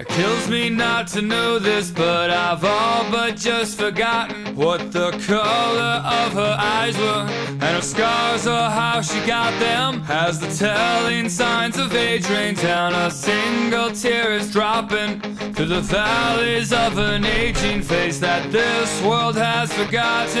It kills me not to know this, but I've all but just forgotten what the color of her eyes were, and her scars or how she got them. As the telling signs of age rain down, a single tear is dropping through the valleys of an aging face that this world has forgotten.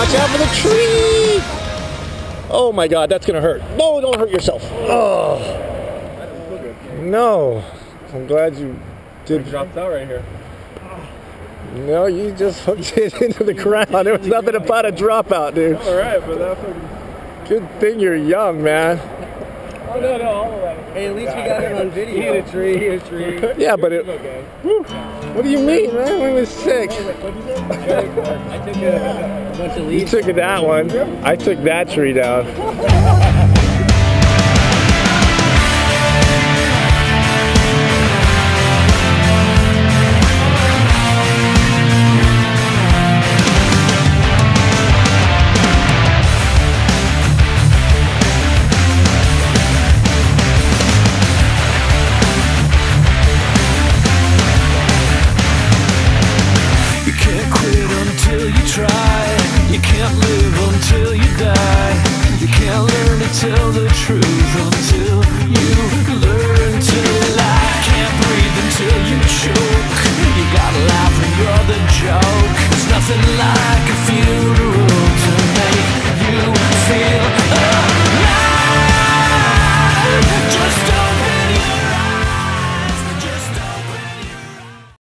Watch out for the tree! Oh my god, that's gonna hurt. No, don't hurt yourself. Oh. No. I'm glad you did. It dropped out right here. No, you just hooked it into the ground. There was nothing about a dropout, dude. Alright, but that Good thing you're young, man. Oh, no, no, all the way. Hey, at least we got it on video. Hit a tree, hit a tree. Yeah, but it. Okay. What do you mean, man? We was sick. What you? I took a, a bunch of leaves. You took that one. I took that tree down.